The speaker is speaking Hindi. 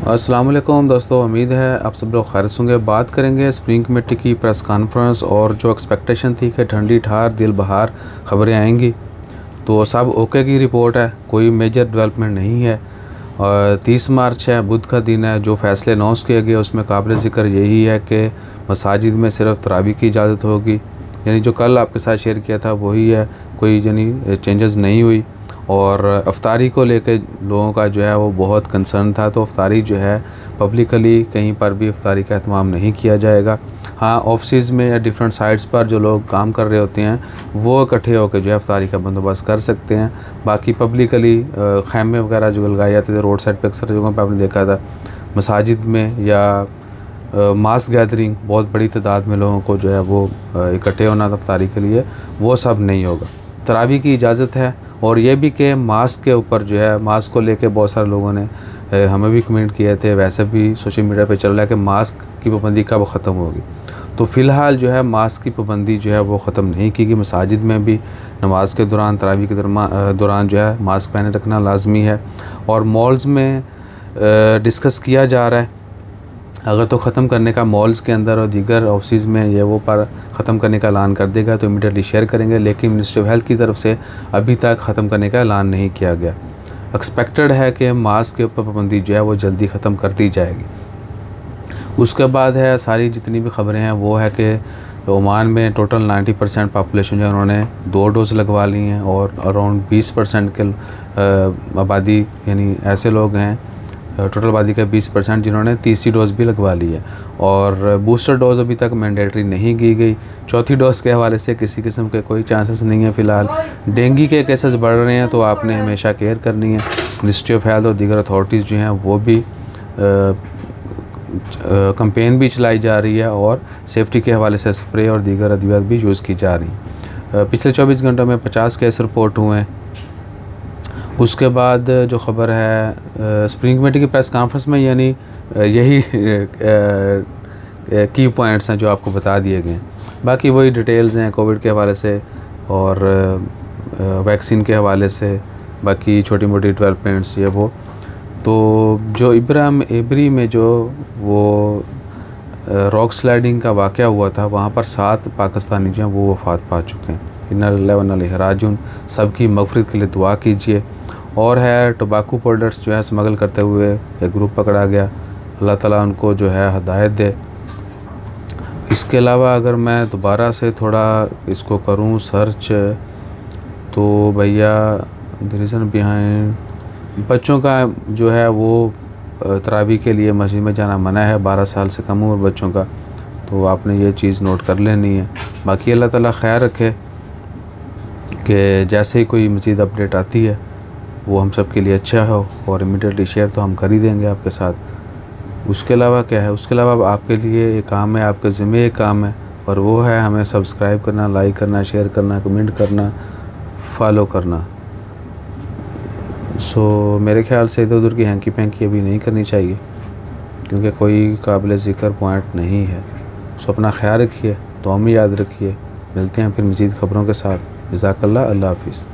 वालेकुम दोस्तों, उम्मीद है आप सब लोग खैर होंगे। बात करेंगे स्प्रिंग कमेटी की प्रेस कॉन्फ्रेंस और जो एक्सपेक्टेशन थी कि ठंडी, ठार, दिल बहार ख़बरें आएँगी। तो सब ओके की रिपोर्ट है, कोई मेजर डेवलपमेंट नहीं है। और तीस मार्च है, बुध का दिन है, जो फैसले अनाउंस किए गए, उसमें काबिल ज़िक्र यही है कि मसाजिद में सिर्फ़ तरावी की इजाज़त होगी। यानी जो कल आपके साथ शेयर किया था, वही है, कोई यानी चेंजेस नहीं हुई। और अफ्तारी को लेकर लोगों का जो है वो बहुत कंसर्न था तो अफ्तारी जो है पब्लिकली कहीं पर भी अफ्तारी का अहतमाम नहीं किया जाएगा। हाँ ऑफ़िस में या डिफरेंट साइट्स पर जो लोग काम कर रहे होते हैं, वो इकट्ठे होकर जो है अफ्तारी का बंदोबस्त कर सकते हैं। बाकी पब्लिकली खैमे वगैरह जो लगाए जाते थे रोड साइड पर अक्सर जगहों पर आपने देखा था, मसाजिद में या मास गैदरिंग बहुत बड़ी तादाद में लोगों को जो है वो इकट्ठे होना था अफ्तारी के लिए, वो सब नहीं होगा। तरावी की इजाज़त है और ये भी कि मास्क के ऊपर जो है मास्क को लेके बहुत सारे लोगों ने हमें भी कमेंट किए थे। वैसे भी सोशल मीडिया पे चल रहा है कि मास्क की पाबंदी कब ख़त्म होगी। तो फ़िलहाल जो है मास्क की पाबंदी जो है वो ख़त्म नहीं की गई। मसाजिद में भी नमाज़ के दौरान, तरावी के दौरान जो है मास्क पहने रखना लाजमी है। और मॉल्स में डिस्कस किया जा रहा है अगर तो ख़त्म करने का मॉल्स के अंदर और दीगर ऑफ़िस में ये वो पर ख़त्म करने का ऐलान कर देगा तो इमीडिएटली शेयर करेंगे, लेकिन मिनिस्ट्री ऑफ़ हेल्थ की तरफ़ से अभी तक ख़त्म करने का ऐलान नहीं किया गया। एक्सपेक्टेड है कि मास्क के ऊपर पाबंदी जो है वो जल्दी ख़त्म कर दी जाएगी। उसके बाद है, सारी जितनी भी खबरें हैं, वो है कि ओमान में टोटल 90 परसेंट पापलेशन जो है उन्होंने दो डोज़ लगवा ली हैं और अराउंड 20 परसेंट के आबादी, यानी ऐसे लोग हैं टोटल आबादी का 20 परसेंट जिन्होंने तीसरी डोज़ भी लगवा ली है और बूस्टर डोज़ अभी तक मैंडेटरी नहीं की गई। चौथी डोज़ के हवाले से किसी किस्म के कोई चांसेस नहीं है फ़िलहाल। डेंगी के केसेस बढ़ रहे हैं तो आपने हमेशा केयर करनी है। मिनिस्ट्री ऑफ़ हेल्थ और दीगर अथॉरिटीज़ जो हैं वो भी कंपेन भी चलाई जा रही है और सेफ्टी के हवाले से स्प्रे और दीगर अद्वियात भी यूज़ की जा रही हैं। पिछले 24 घंटों में 50 केस रिपोर्ट हुए हैं। उसके बाद जो ख़बर है स्प्रिंग कमेटी की प्रेस कॉन्फ्रेंस में यानी यही की पॉइंट्स हैं जो आपको बता दिए गए बाकी वही डिटेल्स हैं कोविड के हवाले से और वैक्सीन के हवाले से, बाकी छोटी मोटी डेवलपमेंट्स ये वो। तो जो इब्राम एबरी में जो वो रॉक स्लाइडिंग का वाक़ हुआ था, वहाँ पर सात पाकिस्तानी जो हैं वो वफात पा चुके हैं। इन हराजुन, सबकी मगफरत के लिए दुआ कीजिए। और है टोबाकू पाउडर्स जो है स्मगल करते हुए एक ग्रुप पकड़ा गया। अल्लाह ताला उनको जो है हदायत दे। इसके अलावा अगर मैं दोबारा से थोड़ा इसको करूँ सर्च तो भैया द रीज़न बिहाइंड बच्चों का जो है वो तरावी के लिए मस्जिद में जाना मना है, बारह साल से कम उम्र बच्चों का। तो आपने ये चीज़ नोट कर लेनी है। बाकी अल्लाह ताला ख्याल रखे। कि जैसे ही कोई मज़ीद अपडेट आती है, वो हम सब के लिए अच्छा हो और इमीडिएटली शेयर तो हम कर ही देंगे आपके साथ। उसके अलावा क्या है? उसके अलावा आपके लिए एक काम है, आपके ज़िम्मे एक काम है और वो है हमें सब्सक्राइब करना लाइक करना शेयर करना कमेंट करना फॉलो करना। सो मेरे ख्याल से इधर उधर की हैंकी पैंकी अभी नहीं करनी चाहिए, क्योंकि कोई काबिल ज़िक्र पॉइंट नहीं है। सो अपना ख्याल रखिए तो हमें याद रखिए। मिलते हैं फिर मज़ीद ख़बरों के साथ। जजाकल्ला अल्लाह हाफिज़